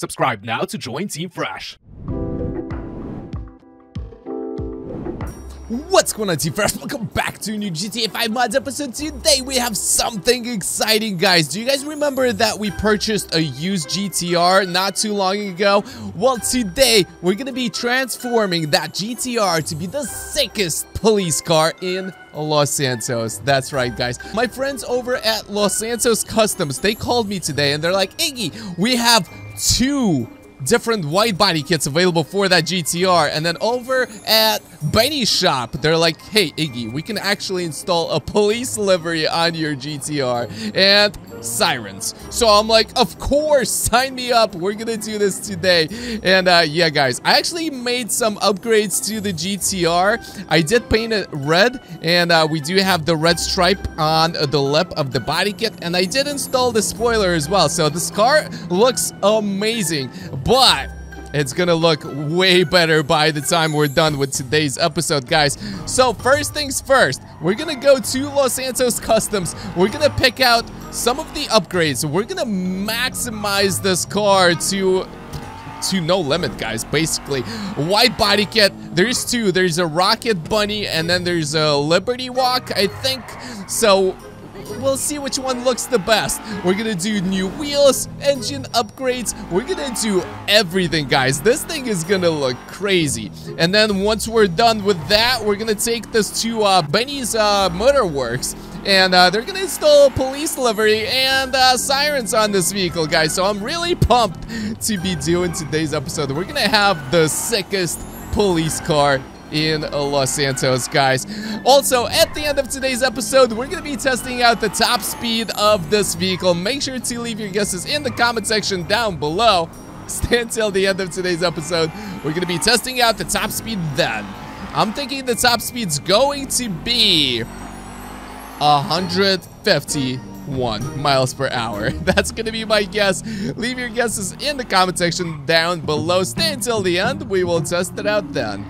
Subscribe now to join Team Fresh. What's going on Team Fresh? Welcome back to a new GTA 5 mods episode. Today we have something exciting guys. Do you guys remember that we purchased a used GTR not too long ago? Well today we're going to be transforming that GTR to be the sickest police car in Los Santos. That's right, guys. My friends over at Los Santos Customs, they called me today and they're like, Iggy, we have two different wide body kits available for that GTR. And then over at Benny's shop, they're like, hey, Iggy, we can actually install a police livery on your GTR and sirens. So I'm like, of course, sign me up. We're gonna do this today. And uh, yeah, guys, I actually made some upgrades to the GTR. I did paint it red, and uh, we do have the red stripe on the lip of the body kit. And I did install the spoiler as well. So this car looks amazing but it's gonna look way better by the time we're done with today's episode, guys. So first things first, we're gonna go to Los Santos Customs. We're gonna pick out some of the upgrades. We're gonna maximize this car to to no limit, guys, basically. Wide body kit, there's two. There's a Rocket Bunny, and then there's a Liberty Walk, I think. So We'll see which one looks the best. We're gonna do new wheels, engine upgrades. We're gonna do everything, guys. This thing is gonna look crazy. And then once we're done with that, we're gonna take this to uh, Benny's uh, Motorworks and uh, they're gonna install police livery and uh, sirens on this vehicle, guys. So I'm really pumped to be doing today's episode. We're gonna have the sickest police car in Los Santos, guys. Also, at the end of today's episode, we're going to be testing out the top speed of this vehicle. Make sure to leave your guesses in the comment section down below. Stay until the end of today's episode. We're going to be testing out the top speed then. I'm thinking the top speed's going to be 151 miles per hour. That's gonna be my guess. Leave your guesses in the comment section down below. Stay until the end. We will test it out then.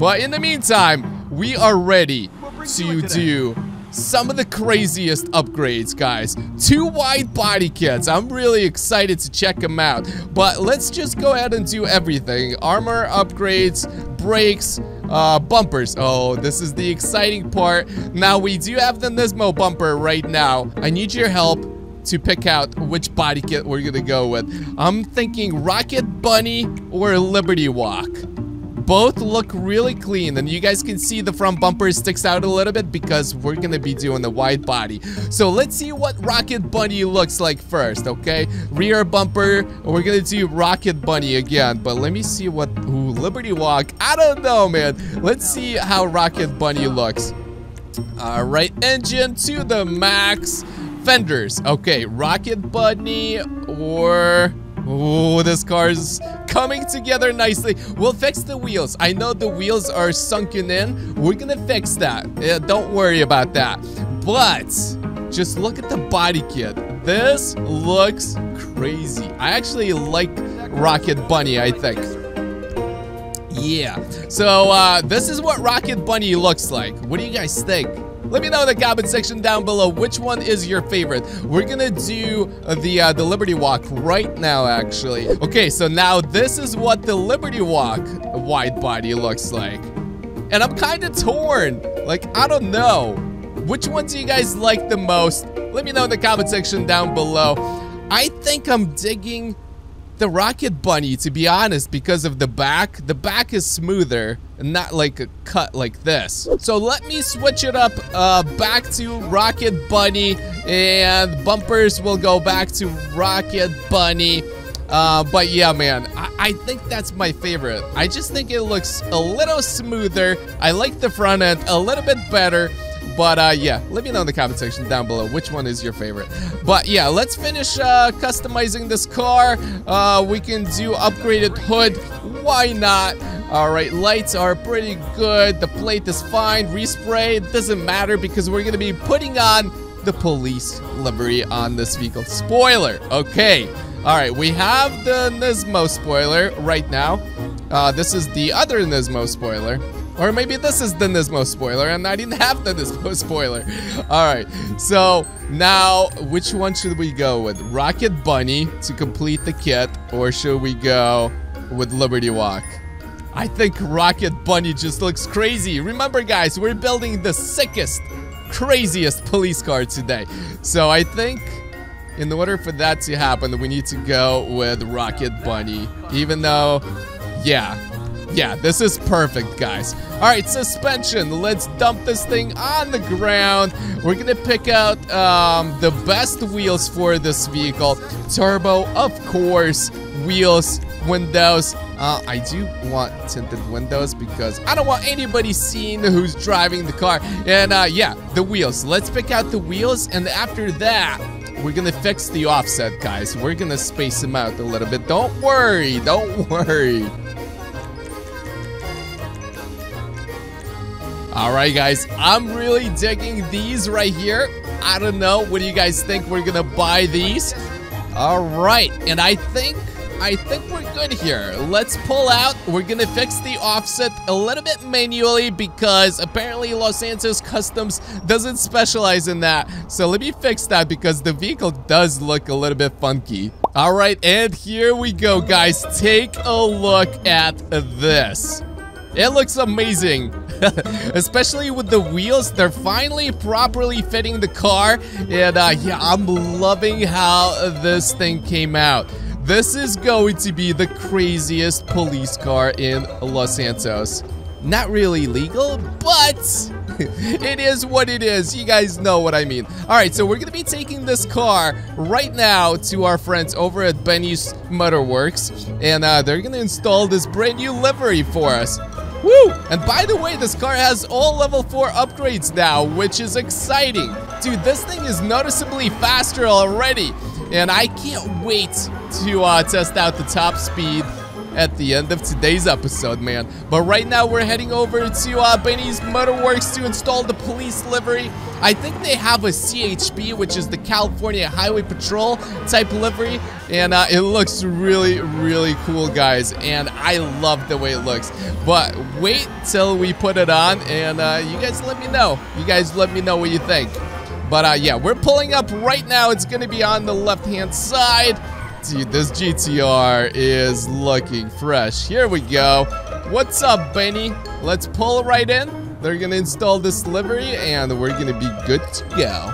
But in the meantime, we are ready to do some of the craziest upgrades, guys. Two wide body kits. I'm really excited to check them out. But let's just go ahead and do everything. Armor upgrades, brakes, uh, bumpers. Oh, this is the exciting part. Now, we do have the Nismo bumper right now. I need your help to pick out which body kit we're gonna go with. I'm thinking Rocket Bunny or Liberty Walk both look really clean and you guys can see the front bumper sticks out a little bit because we're gonna be doing the wide body. So let's see what rocket bunny looks like first okay? Rear bumper we're gonna do rocket bunny again but let me see what ooh, liberty walk. I don't know man. Let's see how rocket bunny looks. All right engine to the max. Fenders okay rocket bunny or Oh, this car's coming together nicely. We'll fix the wheels. I know the wheels are sunken in. We're gonna fix that. Yeah, don't worry about that. But just look at the body kit. This looks crazy. I actually like Rocket Bunny, I think. Yeah. So, uh, this is what Rocket Bunny looks like. What do you guys think? Let me know in the comment section down below which one is your favorite. We're gonna do the uh, the Liberty Walk right now, actually. Okay, so now this is what the Liberty Walk wide body looks like. And I'm kind of torn. Like, I don't know. Which one do you guys like the most? Let me know in the comment section down below. I think I'm digging the Rocket Bunny, to be honest, because of the back. The back is smoother and not like a cut like this. So let me switch it up uh, back to Rocket Bunny and bumpers will go back to Rocket Bunny. Uh, but yeah, man, I, I, think that's my favorite. I just think it looks a little smoother. I like the front end a little bit better. But uh, yeah, let me know in the comment section down below which one is your favorite. But yeah, let's finish uh, customizing this car. Uh, we can do upgraded hood. Why not? All right, lights are pretty good. The plate is fine. Respray, doesn't matter because we're going to be putting on the police livery on this vehicle. Spoiler, okay. All right, we have the Nismo spoiler right now. Uh, this is the other Nismo spoiler. Or maybe this is the Nismo spoiler and I didn't have the Nismo spoiler. Alright, so now which one should we go with? Rocket Bunny to complete the kit or should we go with Liberty Walk? I think Rocket Bunny just looks crazy. Remember guys, we're building the sickest, craziest police car today. So I think in order for that to happen, we need to go with Rocket Bunny. Even though, yeah, yeah, this is perfect, guys. All right, suspension. Let's dump this thing on the ground. We're gonna pick out um, the best wheels for this vehicle. Turbo, of course. Wheels, windows. Uh, I do want tinted windows because I don't want anybody seeing who's driving the car. And uh, yeah, the wheels. Let's pick out the wheels, and after that, we're gonna fix the offset, guys. We're gonna space them out a little bit. Don't worry, don't worry. All right, guys, I'm really digging these right here. I don't know. What do you guys think? We're gonna buy these. All right, and I think I think we're good here. Let's pull out. We're gonna fix the offset a little bit manually because apparently Los Santos Customs doesn't specialize in that. So let me fix that because the vehicle does look a little bit funky. All right, and here we go, guys. Take a look at this. It looks amazing. Especially with the wheels, they're finally properly fitting the car. And uh, yeah, I'm loving how this thing came out. This is going to be the craziest police car in Los Santos. Not really legal, but it is what it is. You guys know what I mean. All right, so we're going to be taking this car right now to our friends over at Benny's Motorworks, and uh, they're going to install this brand new livery for us. Woo! And by the way, this car has all level 4 upgrades now, which is exciting. Dude, this thing is noticeably faster already. And I can't wait to uh, test out the top speed at the end of today's episode, man. But right now, we're heading over to uh, Benny's Motorworks to install the police livery. I think they have a CHP, which is the California Highway Patrol type livery. And uh, it looks really, really cool, guys. And I love the way it looks. But wait till we put it on, and uh, you guys let me know. You guys let me know what you think. But uh, yeah, we're pulling up right now. It's going to be on the left-hand side. Dude, this GTR is looking fresh. Here we go. What's up, Benny? Let's pull right in. They're gonna install this livery and we're gonna be good to go.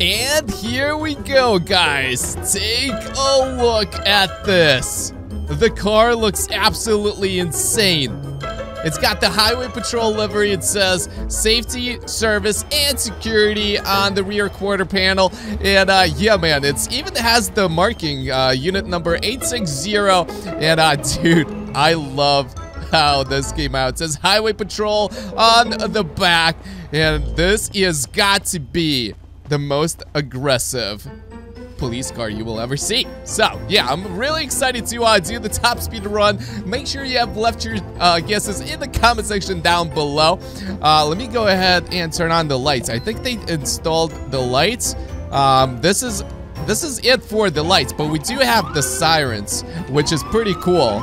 And here we go, guys. Take a look at this. The car looks absolutely insane. It's got the Highway Patrol livery. It says safety, service, and security on the rear quarter panel. And uh, yeah, man, it's even has the marking uh, unit number 860. And uh, dude, I love how this came out. It says Highway Patrol on the back. And this is got to be the most aggressive police car you will ever see. So, yeah, I'm really excited to uh, do the top speed run. Make sure you have left your uh, guesses in the comment section down below. Uh, let me go ahead and turn on the lights. I think they installed the lights. Um, this is this is it for the lights, but we do have the sirens, which is pretty cool.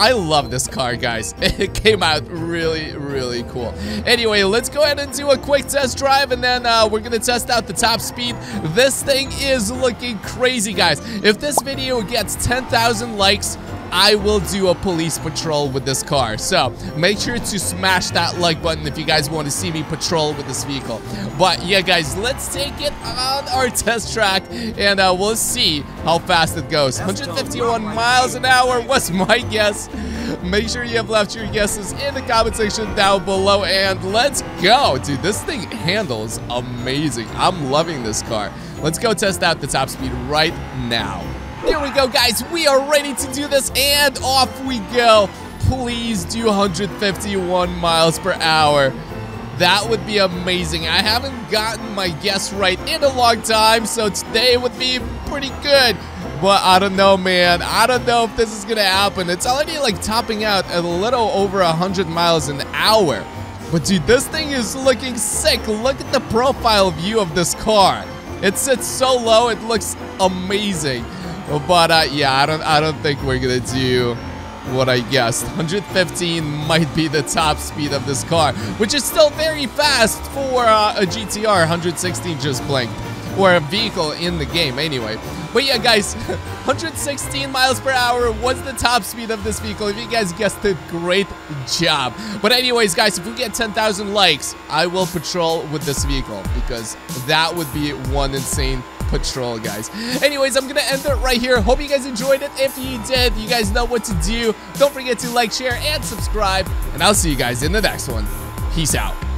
I love this car, guys. It came out really, really cool. Anyway, let's go ahead and do a quick test drive, and then uh, we're going to test out the top speed. This thing is looking crazy, guys. If this video gets 10,000 likes, I will do a police patrol with this car. So make sure to smash that like button if you guys want to see me patrol with this vehicle. But yeah, guys, let's take it on our test track and uh, we'll see how fast it goes. 151 miles an hour was my guess. Make sure you have left your guesses in the comment section down below and let's go. Dude, this thing handles amazing. I'm loving this car. Let's go test out the top speed right now. Here we go, guys. We are ready to do this, and off we go. Please do 151 miles per hour. That would be amazing. I haven't gotten my guess right in a long time, so today would be pretty good. But I don't know, man. I don't know if this is going to happen. It's already like topping out a little over 100 miles an hour. But dude, this thing is looking sick. Look at the profile view of this car. It sits so low, it looks amazing. But uh, yeah, I don't, I don't think we're gonna do what I guessed. 115 might be the top speed of this car, which is still very fast for uh, a GTR. 116 just blinked, or a vehicle in the game anyway. But yeah, guys, 116 miles per hour was the top speed of this vehicle. If you guys guessed it, great job. But anyways, guys, if we get 10,000 likes, I will patrol with this vehicle because that would be one insane patrol, guys. Anyways, I'm gonna end it right here. Hope you guys enjoyed it. If you did, you guys know what to do. Don't forget to like, share, and subscribe. And I'll see you guys in the next one. Peace out.